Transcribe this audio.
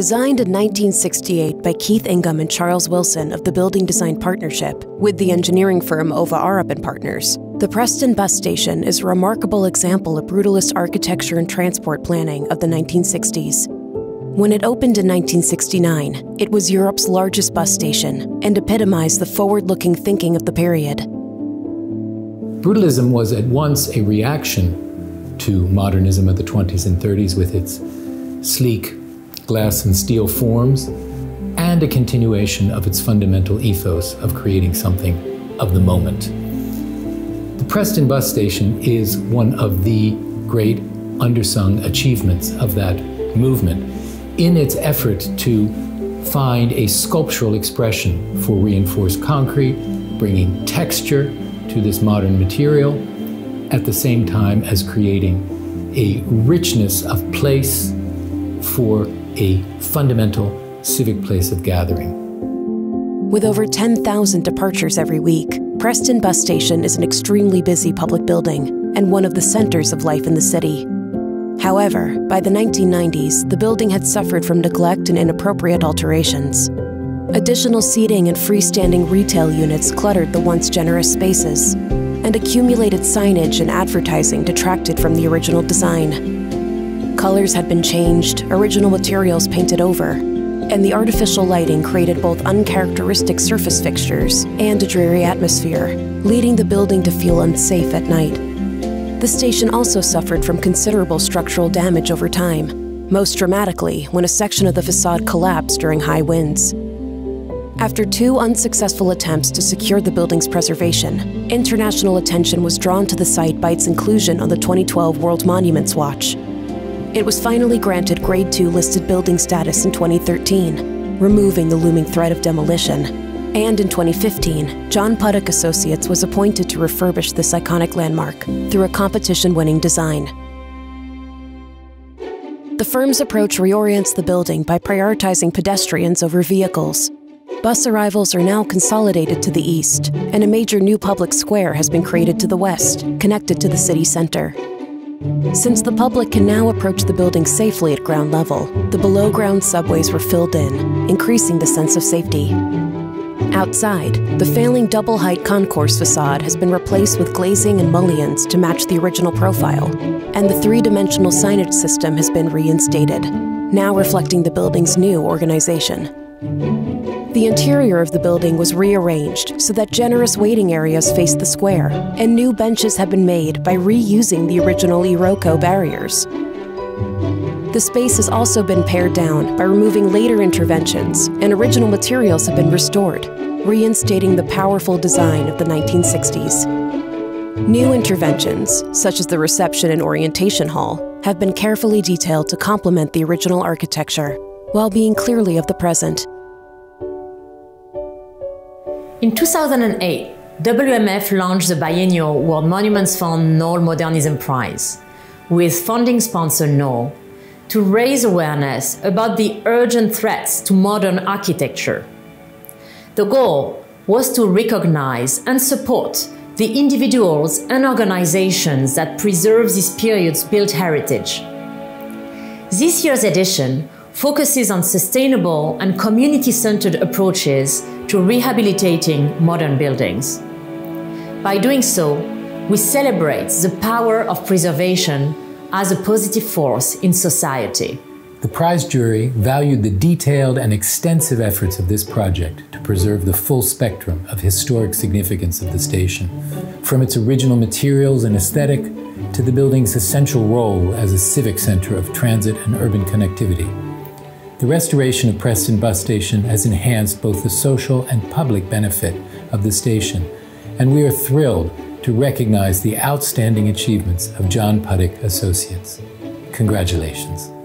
Designed in 1968 by Keith Ingham and Charles Wilson of the Building Design Partnership with the engineering firm Ove Arup and Partners, the Preston Bus Station is a remarkable example of brutalist architecture and transport planning of the 1960s. When it opened in 1969, it was Europe's largest bus station and epitomized the forward looking thinking of the period. Brutalism was at once a reaction to modernism of the 20s and 30s with its sleek glass and steel forms, and a continuation of its fundamental ethos of creating something of the moment. The Preston Bus Station is one of the great undersung achievements of that movement in its effort to find a sculptural expression for reinforced concrete, bringing texture to this modern material, at the same time as creating a richness of place for a fundamental civic place of gathering. With over 10,000 departures every week, Preston Bus Station is an extremely busy public building and one of the centers of life in the city. However, by the 1990s, the building had suffered from neglect and inappropriate alterations. Additional seating and freestanding retail units cluttered the once generous spaces, and accumulated signage and advertising detracted from the original design. Colors had been changed, original materials painted over, and the artificial lighting created both uncharacteristic surface fixtures and a dreary atmosphere, leading the building to feel unsafe at night. The station also suffered from considerable structural damage over time, most dramatically when a section of the facade collapsed during high winds. After two unsuccessful attempts to secure the building's preservation, international attention was drawn to the site by its inclusion on the 2012 World Monuments Watch. It was finally granted Grade 2 listed building status in 2013, removing the looming threat of demolition. And in 2015, John Puttick Associates was appointed to refurbish this iconic landmark through a competition winning design. The firm's approach reorients the building by prioritizing pedestrians over vehicles. Bus arrivals are now consolidated to the east, and a major new public square has been created to the west, connected to the city center. Since the public can now approach the building safely at ground level, the below ground subways were filled in, increasing the sense of safety. Outside, the failing double height concourse facade has been replaced with glazing and mullions to match the original profile, and the three dimensional signage system has been reinstated, now reflecting the building's new organization. The interior of the building was rearranged so that generous waiting areas faced the square, and new benches have been made by reusing the original Iroko barriers. The space has also been pared down by removing later interventions, and original materials have been restored, reinstating the powerful design of the 1960s. New interventions, such as the reception and orientation hall, have been carefully detailed to complement the original architecture, while being clearly of the present. In 2008, WMF launched the biennial World Monuments Fund Knoll Modernism Prize, with funding sponsor Knoll, to raise awareness about the urgent threats to modern architecture. The goal was to recognize and support the individuals and organizations that preserve this period's built heritage. This year's edition focuses on sustainable and community centered approaches to rehabilitating modern buildings. By doing so, we celebrate the power of preservation as a positive force in society. The prize jury valued the detailed and extensive efforts of this project to preserve the full spectrum of historic significance of the station, from its original materials and aesthetic to the building's essential role as a civic center of transit and urban connectivity. The restoration of Preston Bus Station has enhanced both the social and public benefit of the station, and we are thrilled to recognize the outstanding achievements of John Puttick Associates. Congratulations.